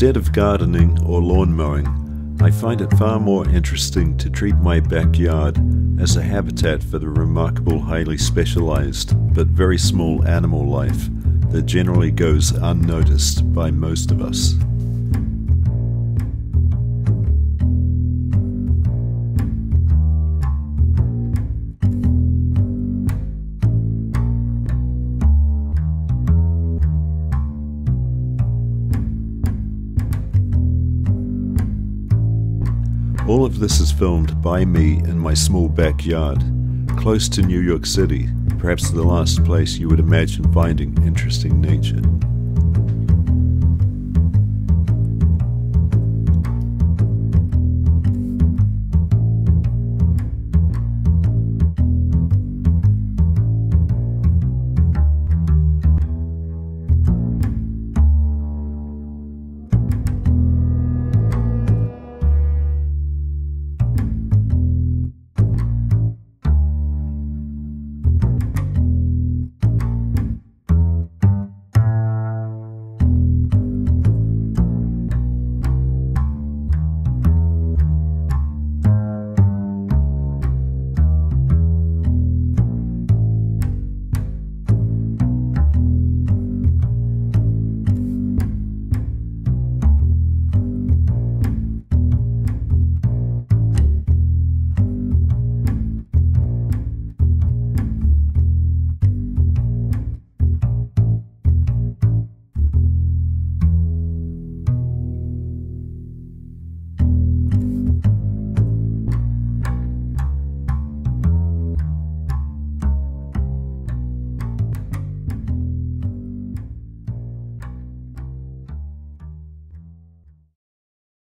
Instead of gardening or lawn mowing, I find it far more interesting to treat my backyard as a habitat for the remarkable, highly specialized but very small animal life that generally goes unnoticed by most of us. All of this is filmed by me in my small backyard, close to New York City, perhaps the last place you would imagine finding interesting nature.